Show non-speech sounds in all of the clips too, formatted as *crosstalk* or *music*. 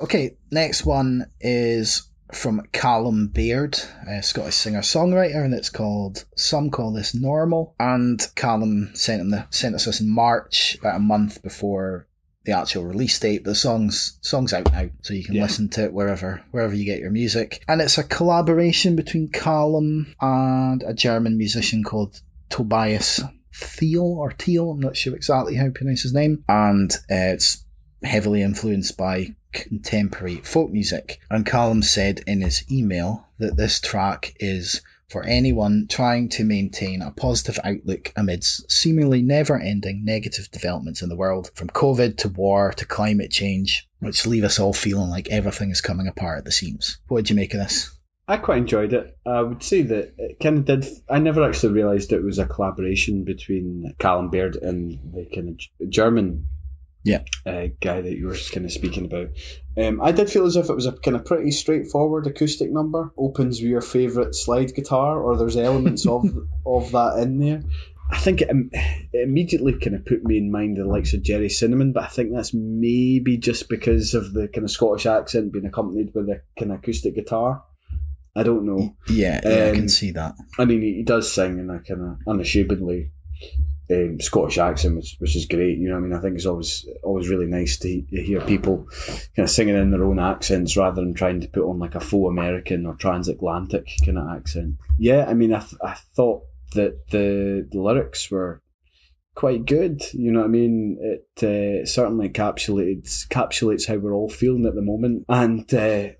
Okay, next one is from Calum Baird, a Scottish singer songwriter, and it's called Some Call This Normal. And Calum sent him the sent us this in March, about a month before the actual release date. The song's song's out now, so you can Yeah. listen to it wherever wherever you get your music. And it's a collaboration between Calum and a German musician called Tobias Thiel or Thiel. I'm not sure exactly how to pronounce his name. And uh, it's heavily influenced by contemporary folk music. And Calum said in his email that this track is for anyone trying to maintain a positive outlook amidst seemingly never ending negative developments in the world, from COVID to war to climate change, which leave us all feeling like everything is coming apart at the seams. What did you make of this? I quite enjoyed it. I would say that it kind of did. I never actually realised it was a collaboration between Calum Baird and the kind of German Yeah. uh, guy that you were kind of speaking about. Um, I did feel as if it was a kind of pretty straightforward acoustic number. Opens with your favourite slide guitar, or there's elements of *laughs* of that in there. I think it, it immediately kind of put me in mind the likes of Gerry Cinnamon, but I think that's maybe just because of the kind of Scottish accent being accompanied with a kind of acoustic guitar. I don't know. Yeah, yeah, I Um, can see that. I mean, he, he does sing in a kind of unashamedly um, Scottish accent, which, which is great. You know, I mean, I think it's always always really nice to, hear people kind of singing in their own accents rather than trying to put on like a faux American or transatlantic kind of accent. Yeah, I mean, I, th- I thought that the, the lyrics were quite good. You know what I mean? It uh, certainly encapsulated encapsulates how we're all feeling at the moment, and uh,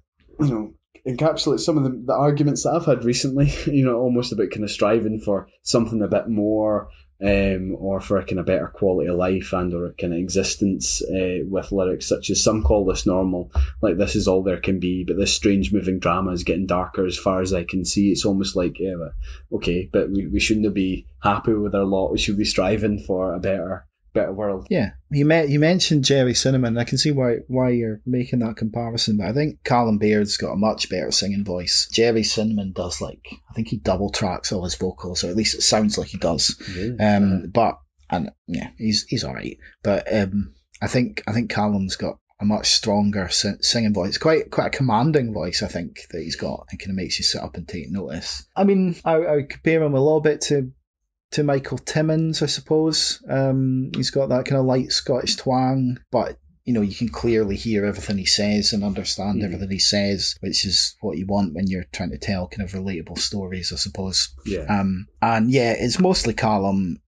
you know encapsulates some of the, the arguments that I've had recently. *laughs* You know, almost about kind of striving for something a bit more. Um, or for a kind of better quality of life and or a kind of existence uh, with lyrics such as some call this normal like this is all there can be but this strange moving drama is getting darker as far as I can see. It's almost like yeah okay but we, we shouldn't be happy with our lot. We should be striving for a better better world Yeah, you met you mentioned Gerry Cinnamon. I can see why why you're making that comparison, but I think Calum Baird's got a much better singing voice. Gerry Cinnamon does like I think he double tracks all his vocals, or at least it sounds like he does. Um, but and yeah, he's he's all right. But um, I think I think Calum's got a much stronger singing voice, quite quite a commanding voice. I think that he's got, and kind of makes you sit up and take notice. I mean, I, I would compare him a little bit to to Michael Timmins, I suppose. Um, he's got that kind of light Scottish twang, but you know you can clearly hear everything he says and understand Mhm. everything he says, which is what you want when you're trying to tell kind of relatable stories, I suppose. yeah Um, and yeah, it's mostly Calum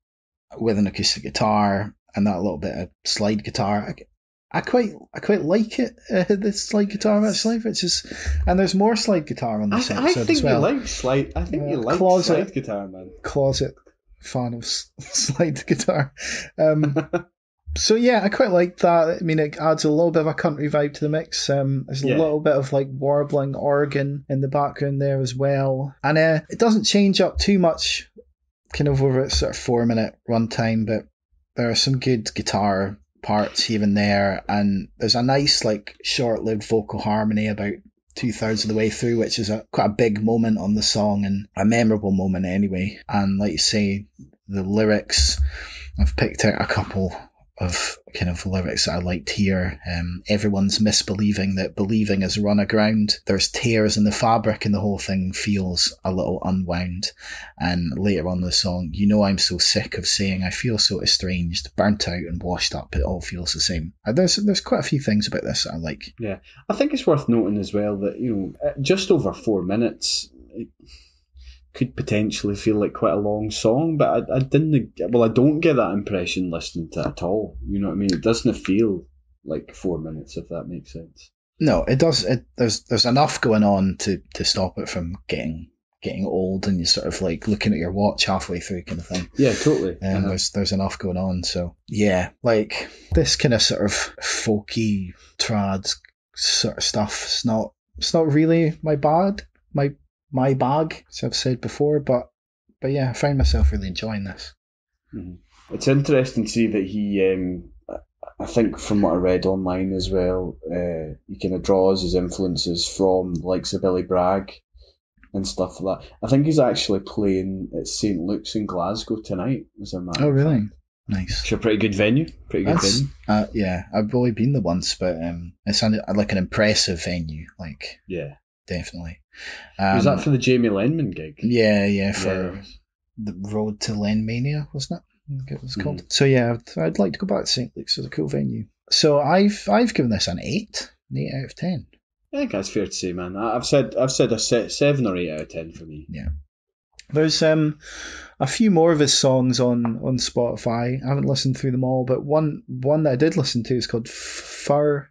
with an acoustic guitar and that little bit of slide guitar. I, I quite, I quite like it. Uh, *laughs* the slide guitar actually, which is, and there's more slide guitar on I, this I episode think as well. you like slide I think Uh, you like closet. slide guitar man Closet fan of *laughs* slide guitar. Um, so yeah, I quite like that. I mean, it adds a little bit of a country vibe to the mix. Um, there's a Yeah. little bit of like warbling organ in the background there as well, and uh, it doesn't change up too much, kind of over its sort of four minute runtime. But there are some good guitar parts here and there, and there's a nice like short lived vocal harmony about two thirds of the way through, which is a quite a big moment on the song and a memorable moment anyway. And like you say, the lyrics, I've picked out a couple of kind of lyrics that I liked here. Um, everyone's misbelieving that believing is run aground. There's tears in the fabric, and the whole thing feels a little unwound. And later on the song, you know, I'm so sick of saying I feel so estranged, burnt out, and washed up. It all feels the same. There's there's quite a few things about this that I like. Yeah, I think it's worth noting as well that you know uh, just over four minutes it could potentially feel like quite a long song, but I, I didn't. Well, I don't get that impression listening to it at all. You know what I mean? It doesn't feel like four minutes, if that makes sense. No, it does. It, there's there's enough going on to, to stop it from getting getting old, and you sort of like looking at your watch halfway through, kind of thing. Yeah, totally. And Uh-huh. there's there's enough going on. So yeah, like this kind of sort of folky trad sort of stuff. It's not it's not really my bad my my bag, as I've said before. But but yeah, I find myself really enjoying this. Mhm. It's interesting to see that he. Um, I think from what I read online as well, uh, he kind of draws his influences from the likes of Billy Bragg and stuff like that. I think he's actually playing at St Luke's in Glasgow tonight. As a matter Oh really? Nice. It's a pretty good venue. Pretty good That's, venue. uh, yeah, I've only been there once, but um, it's an, like an impressive venue, like Yeah. Definitely. Um, Was that for the Jamie Lenman gig? Yeah, yeah, for Yeah. the Road to Lenmania, wasn't it? I think it was called. So yeah, I'd, I'd like to go back to St. Luke's. It's a cool venue. So I've I've given this an eight, an eight out of ten. I think that's fair to say, man. I've said I've said a se- seven or eight out of ten for me. Yeah. There's um a few more of his songs on on Spotify. I haven't listened through them all, but one one that I did listen to is called Für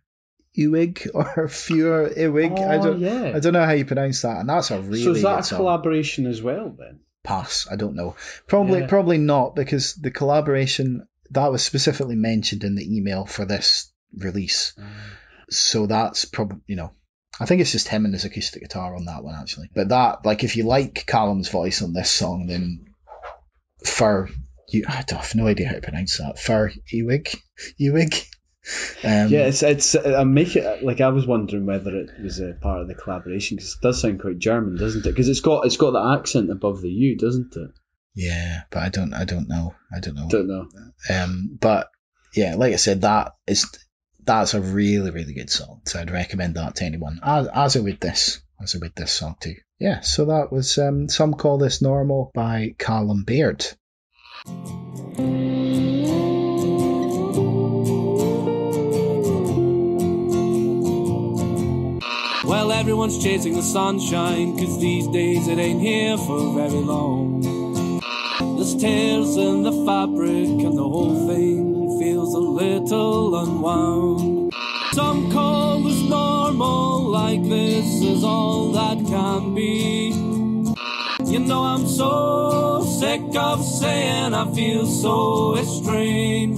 Ewig *laughs* or Für Ewig. I Oh, don't yeah. I don't know how you pronounce that, and that's a really so is that a collaboration as well then? pass. I don't know. Probably Yeah. probably not because the collaboration that was specifically mentioned in the email for this release. Mm. So that's probably you know. I think it's just him and his acoustic guitar on that one actually. But that like if you like Calum's voice on this song, then for you I don't have no idea how to pronounce that. For Ewig, Ewig. Um, Yeah, it's it's. I make it like I was wondering whether it was a part of the collaboration because it does sound quite German, doesn't it? Because it's got it's got the accent above the U, doesn't it? yeah, but I don't I don't know. I don't know. Don't know. Um, but yeah, like I said, that is that's a really really good song. So I'd recommend that to anyone. As, as I would this, as would this song too. Yeah, so that was um, some call this normal by Calum Baird. Everyone's chasing the sunshine, cause these days it ain't here for very long. There's tears in the fabric, and the whole thing feels a little unwound. Some call this normal, like this is all that can be. You know, I'm so sick of saying I feel so estranged.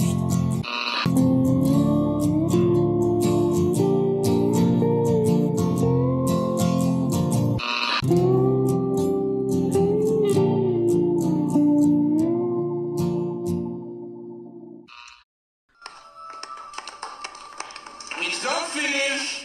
It's